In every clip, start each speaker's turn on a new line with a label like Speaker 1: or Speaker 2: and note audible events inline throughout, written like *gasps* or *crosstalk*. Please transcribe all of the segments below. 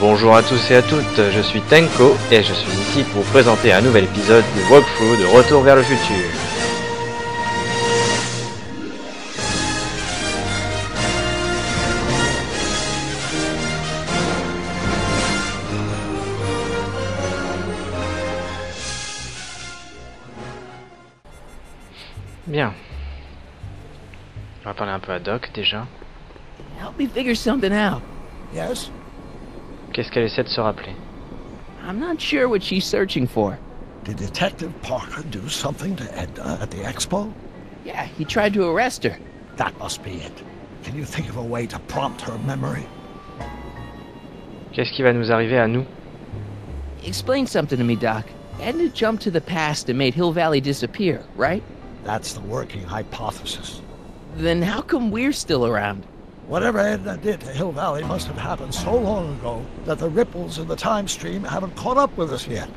Speaker 1: Bonjour à tous et à toutes, je suis Tenko et je suis ici pour vous présenter un nouvel épisode du walkthrough de Retour vers le futur. Bien. On va parler un peu à Doc déjà.
Speaker 2: Help me figure something out.
Speaker 3: Yes?
Speaker 1: Qu'est-ce qu'elle essaie de se rappeler
Speaker 2: I'm not sure what she's searching for.
Speaker 3: Did Detective Parker do something to Edna at the expo?
Speaker 2: Yeah, he tried to arrest her.
Speaker 3: That must be it. Can you think of a way to prompt her memory?
Speaker 1: Qu'est-ce qui va nous arriver à nous
Speaker 2: Explain something to me, Doc. Edna jumped to the past and made Hill Valley disappear, right?
Speaker 3: That's the working hypothesis.
Speaker 2: Then how come we're still around?
Speaker 3: Whatever Edna did to Hill Valley must have happened so long ago that the ripples in the time stream haven't caught up with us yet.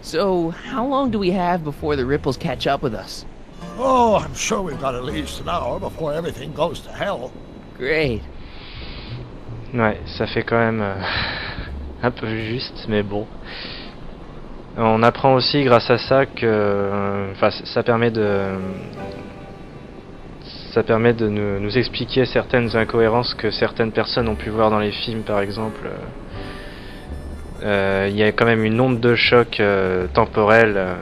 Speaker 2: So, how long do we have before the ripples catch up with us?
Speaker 3: Oh, I'm sure we've got at least an hour before everything goes to hell.
Speaker 2: Great.
Speaker 1: Ouais, ça fait quand même euh, un peu juste, mais bon. On apprend aussi grâce à ça que, euh, enfin, ça permet de, ça permet de nous, expliquer certaines incohérences que certaines personnes ont pu voir dans les films, par exemple. Euh, Il y a quand même une onde de choc euh, temporelle euh,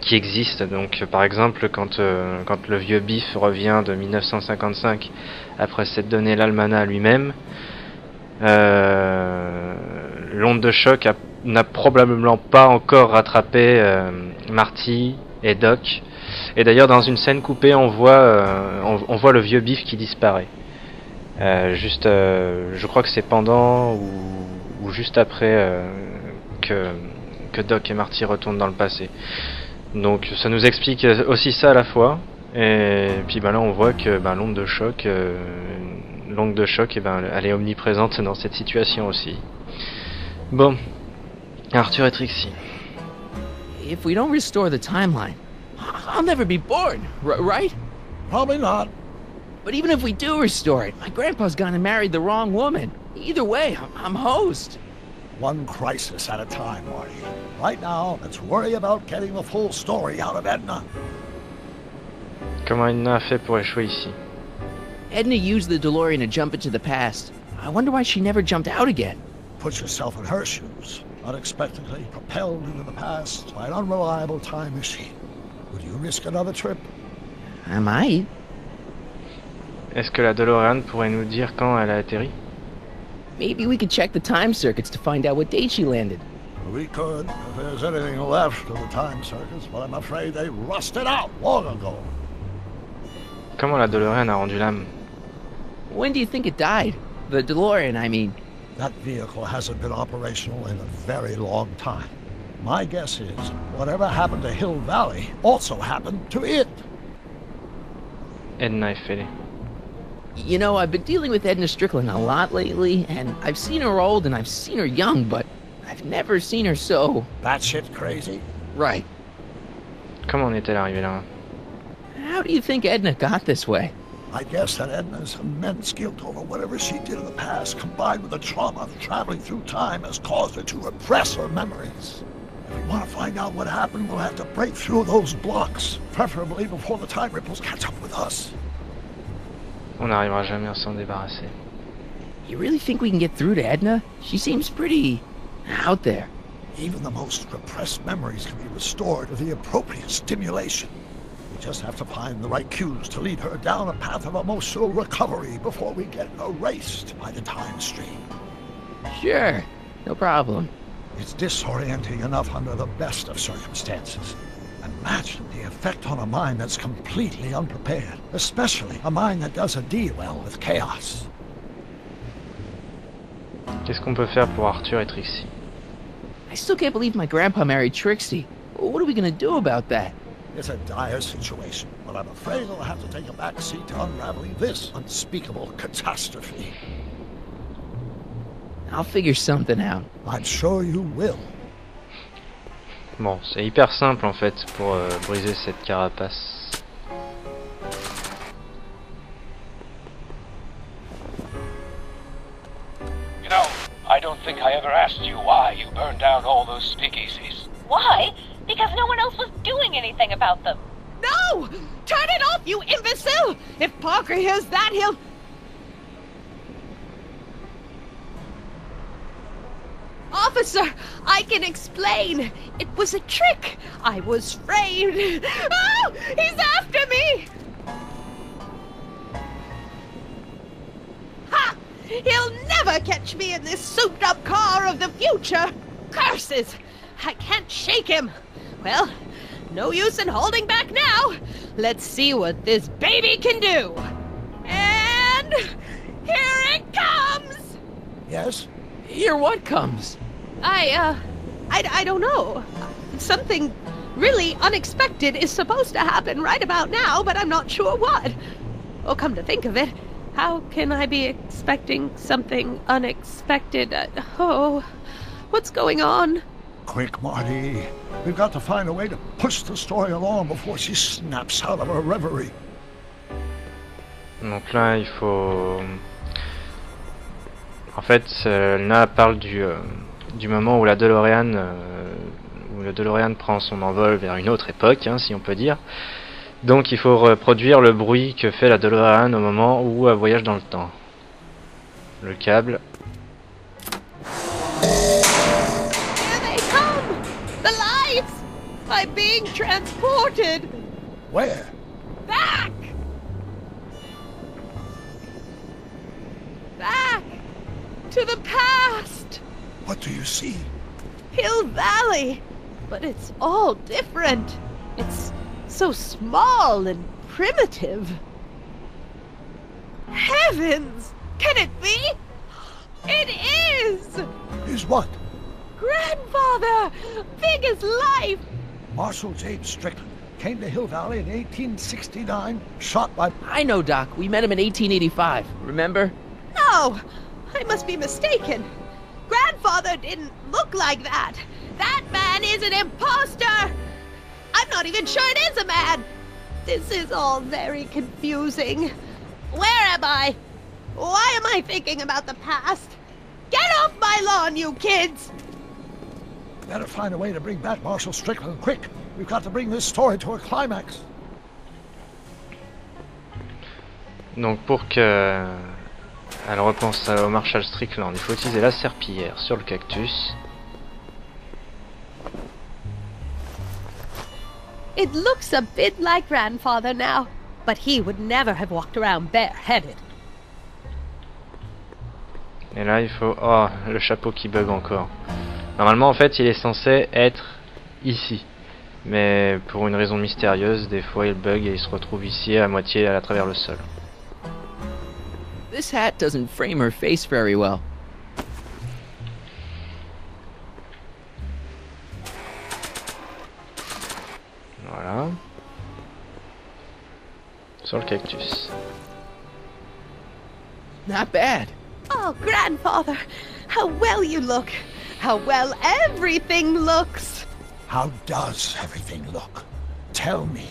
Speaker 1: qui existe. Donc, par exemple, quand euh, quand le vieux Biff revient de 1955 après s'être donné l'almanach lui-même, euh, l'onde de choc n'a probablement pas encore rattrapé euh, Marty et Doc. Et d'ailleurs, dans une scène coupée, on voit, euh, on, voit le vieux Biff qui disparaît. Euh, juste, euh, je crois que c'est pendant ou, juste après que, que Doc et Marty retournent dans le passé. Donc, ça nous explique aussi ça à la fois. Et puis ben là, on voit que ben, l'onde de choc, l'onde de choc, et ben, elle est omniprésente dans cette situation aussi. Bon, Arthur et Trixie.
Speaker 2: If we don't restore the timeline, I'll never be born, r- right?
Speaker 3: Probably not.
Speaker 2: But even if we do restore it, my grandpa's gone and married the wrong woman. Either way, I'm, I'm host.
Speaker 3: One crisis at a time, Marty. Right now, let's worry about getting the full story out of Edna.
Speaker 1: Comment Edna a fait pour échouer ici
Speaker 2: Edna used the DeLorean to jump into the past. I wonder why she never jumped out again.
Speaker 3: Put yourself in her shoes. Unexpectedly propelled into the past by an unreliable time machine. Would you risk another trip?
Speaker 2: Am I might.
Speaker 1: Est-ce que la DeLorean pourrait nous dire quand elle a atterri
Speaker 2: Maybe we could check the time circuits to find out what date she landed.
Speaker 3: We could, if there's anything left of the time circuits, but I'm afraid they rusted out long ago.
Speaker 1: Comment la DeLorean a rendu l'âme
Speaker 2: When do you think it died? The DeLorean, I mean.
Speaker 3: That vehicle hasn't been operational in a very long time. My guess is whatever happened to Hill Valley also happened to it.
Speaker 1: Edna est fêlée.
Speaker 2: You know, I've been dealing with Edna Strickland a lot lately, and I've seen her old and I've seen her young, but I've never seen her so.
Speaker 3: Batshit crazy?
Speaker 2: Right.
Speaker 1: Comment en est-elle arrivée là
Speaker 2: How do you think Edna got this way?
Speaker 3: I guess that Edna's immense guilt over whatever she did in the past, combined with the trauma of traveling through time, has caused her to repress her memories. If we want to find out what happened, we'll have to break through those blocks, preferably before the time ripples catch up with us.
Speaker 1: On n'arrivera jamais à s'en débarrasser.
Speaker 2: You really think we can get through to Edna? She seems pretty out there.
Speaker 3: Even the most repressed memories can be restored with the appropriate stimulation. We just have to find the right cues to lead her down a path of emotional recovery before we get erased by the time stream.
Speaker 2: Sure, no problem.
Speaker 3: It's disorienting enough under the best of circumstances. Imagine the effect on a mind that's completely unprepared, especially a mind that doesn't deal well with chaos.
Speaker 1: Qu'est-ce qu'on peut faire pour Arthur et Trixie
Speaker 2: I still can't believe my grandpa married Trixie. What are we gonna do about that?
Speaker 3: It's a dire situation, but I'm afraid I'll have to take a back seat to unraveling this unspeakable catastrophe.
Speaker 2: I'll figure something out.
Speaker 3: I'm sure you will.
Speaker 1: Bon, c'est hyper simple en fait pour euh, briser cette carapace.
Speaker 4: You know, I don't think I ever asked you why you burned down all those speakeasies.
Speaker 5: Why? Because no one else was doing anything about them.
Speaker 6: No! Turn it off, you imbecile! If Parker hears that, he'll. Officer, I can explain. It was a trick. I was framed. *laughs* Oh, he's after me! Ha! He'll never catch me in this souped up car of the future. Curses! I can't shake him. Well, no use in holding back now. Let's see what this baby can do. And here it comes!
Speaker 3: Yes?
Speaker 2: Here what comes?
Speaker 6: I, uh, I, I don't know. Something really unexpected is supposed to happen right about now, but I'm not sure what. Oh, come to think of it, how can I be expecting something unexpected? Uh, oh, what's going on?
Speaker 3: Quick, Marty. We've got to find a way to push the story along before she snaps out of her reverie.
Speaker 1: Donc là, il faut. En fait, euh, Lena parle du, euh, du moment où la DeLorean, euh, où le DeLorean prend son envol vers une autre époque, hein, si on peut dire. Donc il faut reproduire le bruit que fait la DeLorean au moment où elle voyage dans le temps. Le câble.
Speaker 6: I'm being transported
Speaker 3: Where?
Speaker 6: back! Back to the past!
Speaker 3: What do you see?
Speaker 6: Hill Valley! But it's all different. It's so small and primitive. Heavens! Can it be? It is!
Speaker 3: Is what?
Speaker 6: Grandfather! Big as life!
Speaker 3: Marshal James Strickland came to Hill Valley in 1869, shot by.
Speaker 2: I know, Doc. We met him in 1885. Remember?
Speaker 6: No! I must be mistaken. Grandfather didn't look like that. That man is an impostor! I'm not even sure it is a man! This is all very confusing. Where am I? Why am I thinking about the past? Get off my lawn, you kids!
Speaker 3: Better find a way to bring back Marshal Strickland quick. We've got to bring this story to a climax.
Speaker 1: Donc pour que elle repense au Marshal Strickland, il faut utiliser la serpillière sur le cactus.
Speaker 6: It looks a bit like grandfather now, but he would never have walked around bareheaded.
Speaker 1: Et là il faut... Oh, le chapeau qui bug encore. Normalement en fait il est censé être ici. Mais pour une raison mystérieuse, des fois il bug et il se retrouve ici à moitié à travers le sol.
Speaker 2: This hat doesn't frame her face very well.
Speaker 1: Voilà. Sur le cactus.
Speaker 2: Not bad.
Speaker 6: Oh, grandfather, how well you look! How well everything looks!
Speaker 3: How does everything look? Tell me.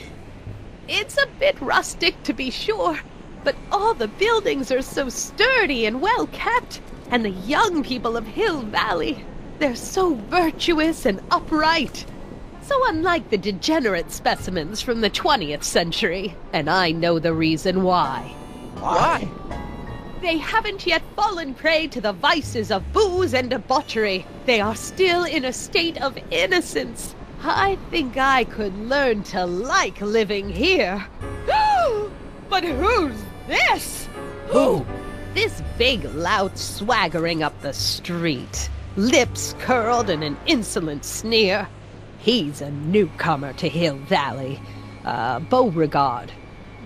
Speaker 6: It's a bit rustic to be sure, but all the buildings are so sturdy and well kept, and the young people of Hill Valley, they're so virtuous and upright. So unlike the degenerate specimens from the 20th century, and I know the reason why.
Speaker 2: Why?
Speaker 6: They haven't yet fallen prey to the vices of booze and debauchery. They are still in a state of innocence. I think I could learn to like living here. *gasps* but who's this?
Speaker 2: Who?
Speaker 6: This big lout swaggering up the street, lips curled in an insolent sneer. He's a newcomer to Hill Valley. Uh, Beauregard.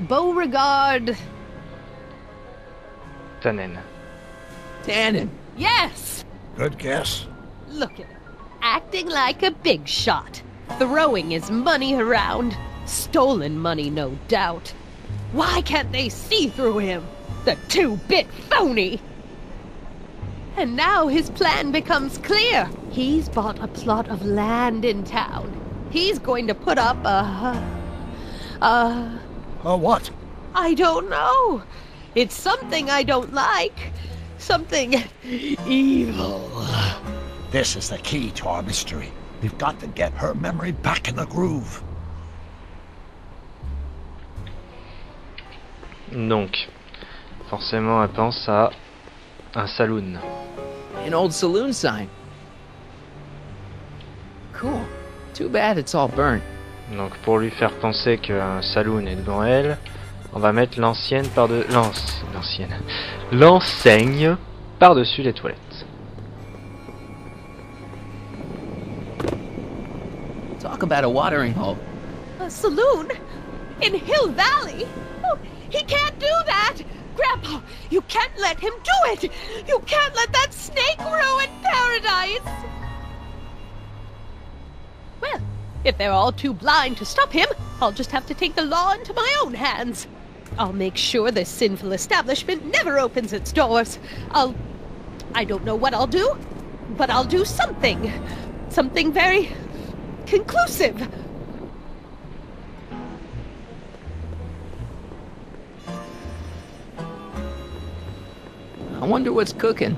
Speaker 6: Beauregard.
Speaker 1: Tannen.
Speaker 2: Tannen.
Speaker 6: Yes!
Speaker 3: Good guess.
Speaker 6: Look at him, acting like a big shot, throwing his money around. Stolen money, no doubt. Why can't they see through him? The two bit phony! And now his plan becomes clear. He's bought a plot of land in town. He's going to put up a. a.
Speaker 3: Uh, what?
Speaker 6: I don't know. It's something I don't like. something evil.
Speaker 3: This is the key to our mystery. We've got to get her memory back in the groove.
Speaker 1: Donc, forcément, elle pense à un saloon.
Speaker 2: An old saloon sign. Cool. Too bad it's all burnt.
Speaker 1: Donc, pour lui faire penser qu'un saloon est devant elle, on va mettre l'ancienne par de l'anci- l'ancienne l'enseigne par-dessus les toilettes.
Speaker 2: Talk about a watering hole.
Speaker 6: A saloon? In Hill Valley? Oh, he can't do that! Grandpa, you can't let him do it! You can't let that snake ruin paradise! Well, if they're all too blind to stop him, I'll just have to take the law into my own hands. I'll make sure this sinful establishment never opens its doors. I'll. I don't know what I'll do, but I'll do something. Something very conclusive.
Speaker 2: I wonder what's cooking.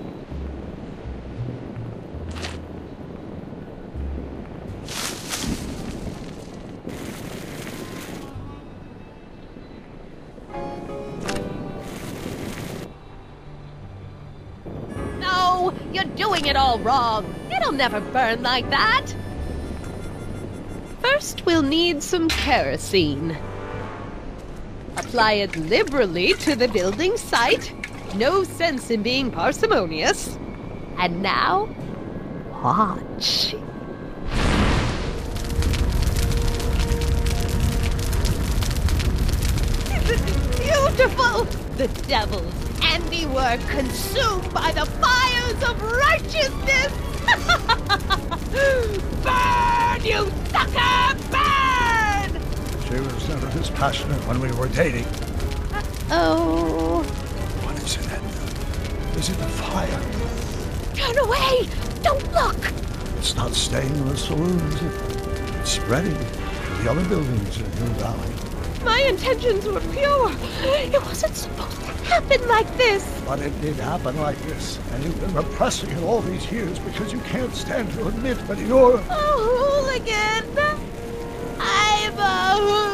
Speaker 6: No, you're doing it all wrong. It'll never burn like that. First, we'll need some kerosene. Apply it liberally to the building site. No sense in being parsimonious. And now, watch. Beautiful! The devil's handiwork consumed by the fires of righteousness! *laughs* burn, you sucker! Burn!
Speaker 3: She was never this passionate when we were dating.
Speaker 6: Oh,
Speaker 3: Is it, the fire?
Speaker 6: turn away! Don't look!
Speaker 3: It's not staying in the saloon, is it? It's spreading to the other buildings in Hill Valley.
Speaker 6: My intentions were pure. It wasn't supposed to happen like this.
Speaker 3: But it did happen like this, and you've been repressing it all these years because you can't stand to admit that you're...
Speaker 6: A hooligan! I'm a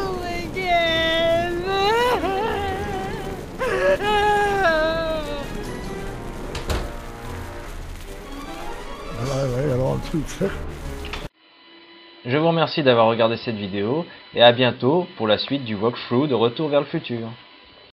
Speaker 6: *laughs*
Speaker 1: Je vous remercie d'avoir regardé cette vidéo et à bientôt pour la suite du walkthrough de Retour vers le futur.